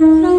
Mm-hmm.